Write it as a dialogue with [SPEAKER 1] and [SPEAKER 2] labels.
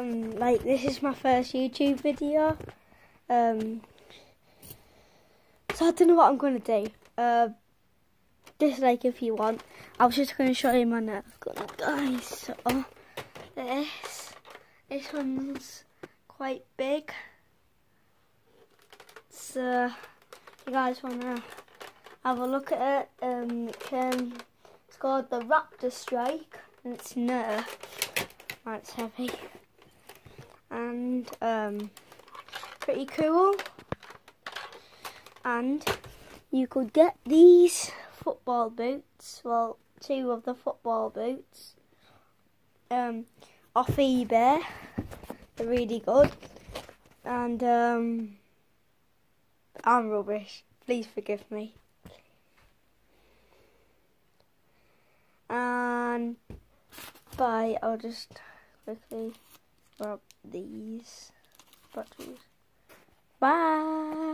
[SPEAKER 1] um, like this is my first YouTube video. Um, so I don't know what I'm gonna do. Uh, dislike if you want. I was just gonna show you my nail guys. So this, this one's quite big. So you guys wanna have a look at it? Um, can, it's called the Raptor Strike, and it's Nerf. It's heavy and um, pretty cool. And you could get these football boots, well, two of the football boots, um, off eBay. They're really good. And um, I'm rubbish. Please forgive me. And bye. I'll just quickly rub these buttons. Bye.